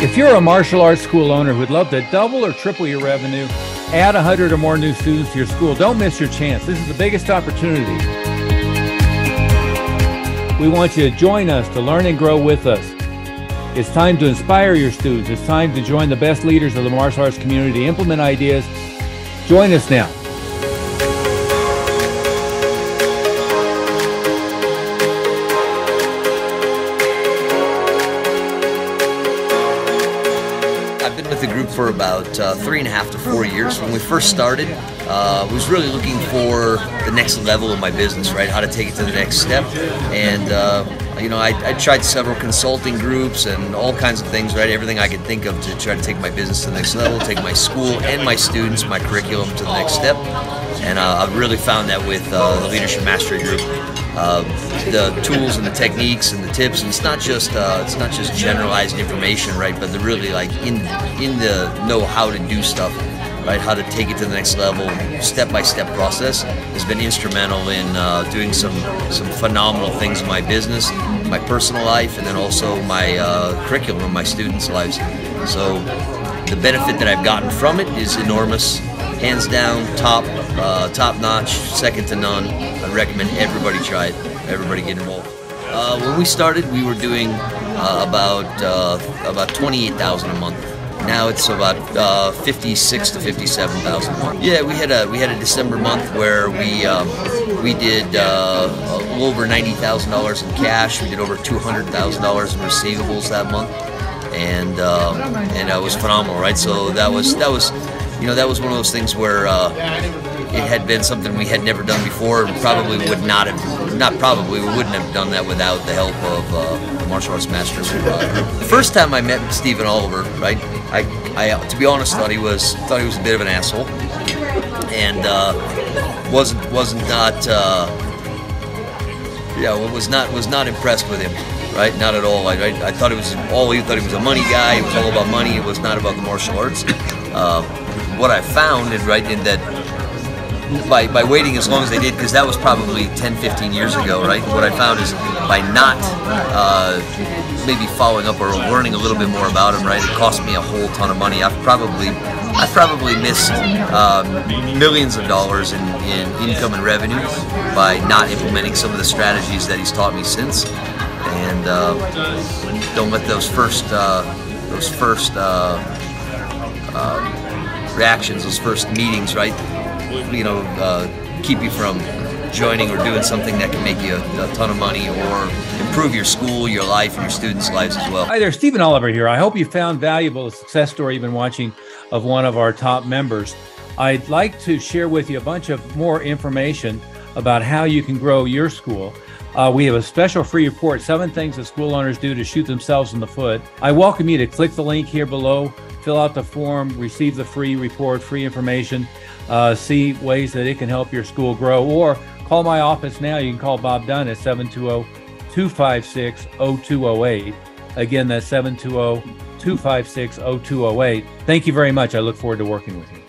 If you're a martial arts school owner who'd love to double or triple your revenue, add 100 or more new students to your school, don't miss your chance. This is the biggest opportunity. We want you to join us to learn and grow with us. It's time to inspire your students. It's time to join the best leaders of the martial arts community, implement ideas. Join us now. For about uh, three and a half to four years. When we first started, uh, was really looking for the next level of my business, right? How to take it to the next step. And, uh, you know, I, I, tried several consulting groups and all kinds of things, right? Everything I could think of to try to take my business to the next level, take my school and my students, my curriculum to the next step. And uh, I've really found that with uh, the Leadership Mastery Group. Uh, the tools and the techniques and the tips. And it's not just uh, it's not just generalized information, right? But they're really like in in the know how to do stuff, right? How to take it to the next level, step by step process has been instrumental in uh, doing some some phenomenal things in my business, my personal life, and then also my uh, curriculum my students' lives. So the benefit that I've gotten from it is enormous hands down, top, uh, top notch, second to none. I recommend everybody try it. Everybody get involved. Uh, when we started, we were doing uh, about uh, about twenty-eight thousand a month. Now it's about uh, fifty-six to fifty-seven thousand a month. Yeah, we had a we had a December month where we um, we did uh, over ninety thousand dollars in cash. We did over two hundred thousand dollars in receivables that month, and um, and it was phenomenal, right? So that was that was you know, that was one of those things where uh, it had been something we had never done before and probably would not have, not probably, we wouldn't have done that without the help of uh, martial arts masters. Uh, the first time I met Stephen Oliver, right, I, I, to be honest, thought he was, thought he was a bit of an asshole and uh, wasn't, wasn't not, uh, yeah, was not, was not impressed with him right? Not at all. I, I, I, thought it was all he thought he was a money guy. It was all about money. It was not about the martial arts. Uh, what I found and right in that by, by waiting as long as they did, because that was probably 10, 15 years ago, right? What I found is by not uh, maybe following up or learning a little bit more about him, right? It cost me a whole ton of money. I've probably I've probably missed um, millions of dollars in, in income and revenue by not implementing some of the strategies that he's taught me since. And uh, don't let those first uh, those first uh, um, reactions, those first meetings, right? You know, uh, keep you from joining or doing something that can make you a, a, ton of money or improve your school, your life, and your students' lives as well. Hi there, Stephen Oliver here. I hope you found valuable the success story you've been watching of one of our top members. I'd like to share with you a bunch of more information about how you can grow your school. Uh, we have a special free report, seven things that school owners do to shoot themselves in the foot. I welcome you to click the link here below fill out the form, receive the free report, free information, uh, see ways that it can help your school grow, or call my office now. You can call Bob Dunn at 720 256 0208. Again, that's 720 256 0208. Thank you very much. I look forward to working with you.